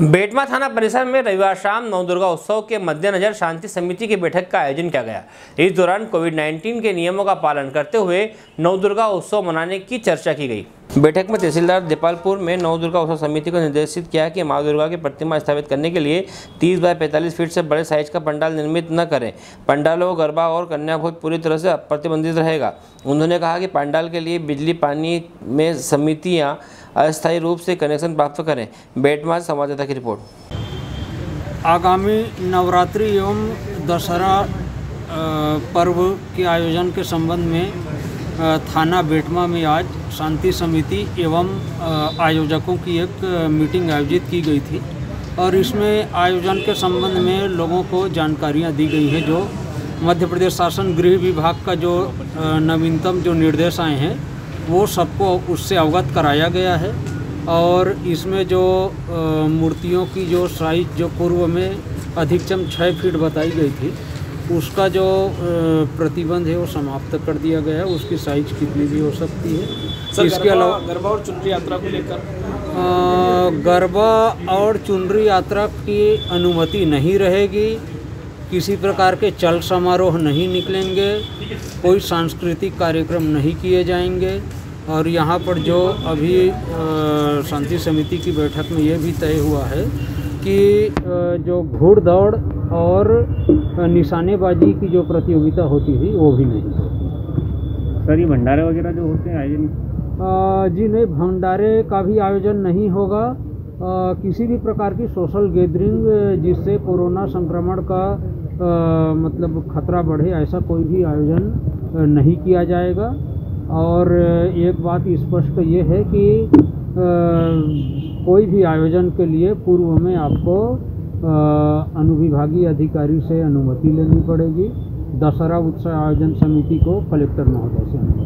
बेटमा थाना परिसर में रविवार शाम नवदुर्गा उत्सव के मद्देनजर शांति समिति की बैठक का आयोजन किया गया। इस दौरान कोविड 19 के नियमों का पालन करते हुए नवदुर्गा उत्सव मनाने की चर्चा की गई। बैठक में तहसीलदार देपालपुर में नवदुर्गा उत्सव समिति को निर्देशित किया कि माँ दुर्गा की प्रतिमा स्थापित करने के लिए 30 बाय 45 फीट से बड़े साइज़ का पंडाल निर्मित न करें। पंडालों, गरबा और कन्या भोज पूरी तरह से प्रतिबंधित रहेगा। उन्होंने कहा कि पंडाल के लिए बिजली, पानी में समितियाँ अस्थायी रूप से कनेक्शन प्राप्त करें। बेटमा संवाददाता की रिपोर्ट। आगामी नवरात्रि एवं दशहरा पर्व के आयोजन के संबंध में थाना बेटमा में आज शांति समिति एवं आयोजकों की एक मीटिंग आयोजित की गई थी। और इसमें आयोजन के संबंध में लोगों को जानकारियाँ दी गई हैं, जो मध्य प्रदेश शासन गृह विभाग का जो नवीनतम जो निर्देश आए हैं वो सबको उससे अवगत कराया गया है और इसमें जो मूर्तियों की जो साइज़ जो पूर्व में अधिकतम छः फीट बताई गई थी उसका जो प्रतिबंध है वो समाप्त कर दिया गया है। उसकी साइज़ कितनी भी हो सकती है। इसके अलावा गरबा और चुनरी यात्रा को लेकर? गरबा और चुनरी यात्रा की अनुमति नहीं रहेगी। किसी प्रकार के चल समारोह नहीं निकलेंगे कोई सांस्कृतिक कार्यक्रम नहीं किए जाएँगे। और यहाँ पर जो अभी शांति समिति की बैठक में ये भी तय हुआ है कि जो घोड़ दौड़ और निशानेबाजी की जो प्रतियोगिता होती थी वो भी नहीं। सर ये भंडारे वगैरह जो होते हैं आयोजन? जी नहीं भंडारे का भी आयोजन नहीं होगा। अ, किसी भी प्रकार की सोशल गैदरिंग जिससे कोरोना संक्रमण का मतलब खतरा बढ़े, ऐसा कोई भी आयोजन नहीं किया जाएगा। और एक बात स्पष्ट ये है कि कोई भी आयोजन के लिए पूर्व में आपको अनुविभागीय अधिकारी से अनुमति लेनी पड़ेगी। दशहरा उत्सव आयोजन समिति को कलेक्टर महोदय से अनुमति।